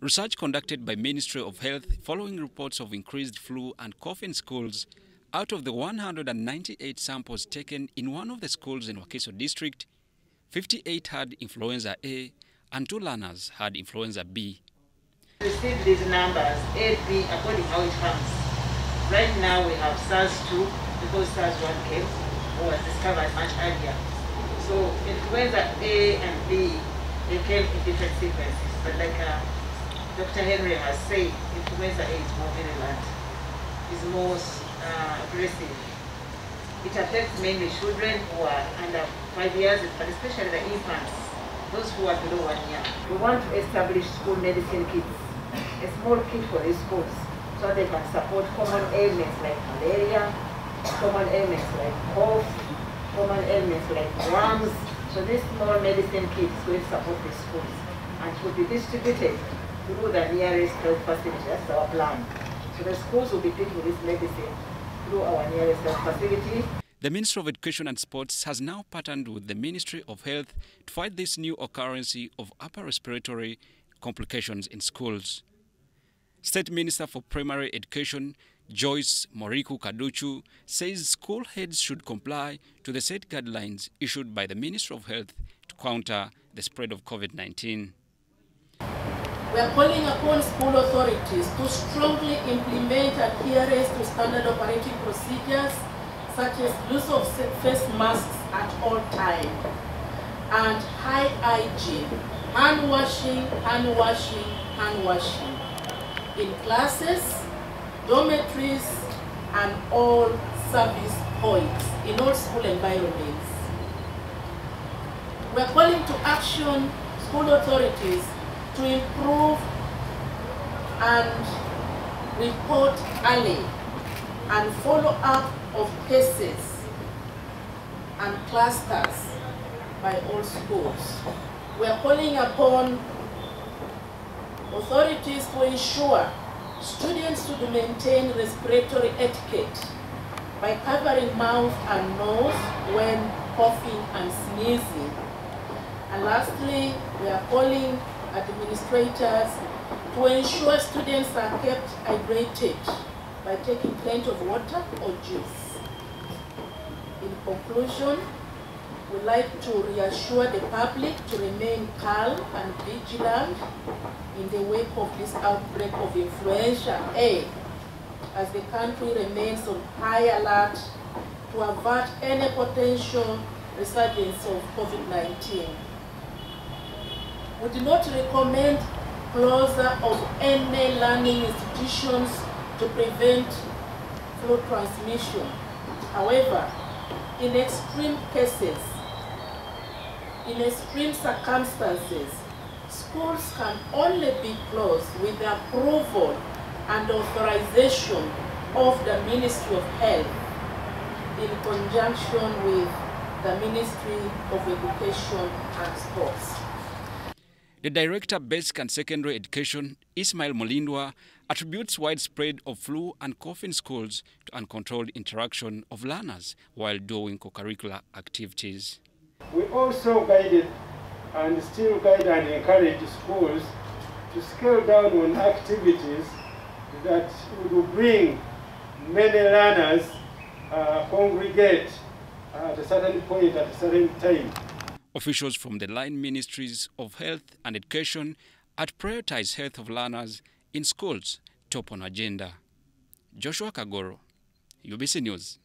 Research conducted by Ministry of Health following reports of increased flu and cough in schools. Out of the 198 samples taken in one of the schools in Wakiso district, 58 had influenza A and two learners had influenza B. Receive these numbers, A, B, according how it comes. Right now we have SARS-2 because SARS-1 came, or was discovered much earlier. So influenza A and B, they came in different sequences. But like uh, Dr. Henry has said, influenza A is more virulent, is more uh, aggressive. It affects mainly children who are under five years, but especially the infants, those who are below one year. We want to establish school medicine kits, a small kit for these schools, so they can support common ailments like malaria, common ailments like cough, common ailments like worms. So this small medicine kit is going to support the schools and will be distributed through the nearest health facility. That's our plan. So the schools will be taking this medicine through our nearest health facility. The Ministry of Education and Sports has now partnered with the Ministry of Health to fight this new occurrence of upper respiratory complications in schools. State Minister for Primary Education Joyce Moriku Kaducu says school heads should comply to the set guidelines issued by the Ministry of Health to counter the spread of COVID-19. We are calling upon school authorities to strongly implement adherence to standard operating procedures such as use of face masks at all times and high hygiene, hand washing, hand washing, hand washing in classes, dormitories, and all service points in all school environments. We are calling to action school authorities to improve and report early and follow up of cases and clusters by all schools. We are calling upon authorities to ensure students should maintain respiratory etiquette by covering mouth and nose when coughing and sneezing. And lastly, we are calling administrators to ensure students are kept hydrated by taking plenty of water or juice. In conclusion, we'd like to reassure the public to remain calm and vigilant in the wake of this outbreak of influenza A as the country remains on high alert to avert any potential resurgence of COVID-19. We do not recommend closure of any learning institutions to prevent flu transmission. However, in extreme cases, in extreme circumstances, schools can only be closed with the approval and authorization of the Ministry of Health in conjunction with the Ministry of Education and Sports. The Director of Basic and Secondary Education, Ismail Mulindwa, attributes widespread of flu and cough in schools to uncontrolled interaction of learners while doing co-curricular activities. We also guided and still guide and encourage schools to scale down on activities that would bring many learners uh, congregate at a certain point at a certain time. Officials from the line ministries of health and education had prioritized health of learners in schools top on agenda. Joshua Kagoro, UBC News.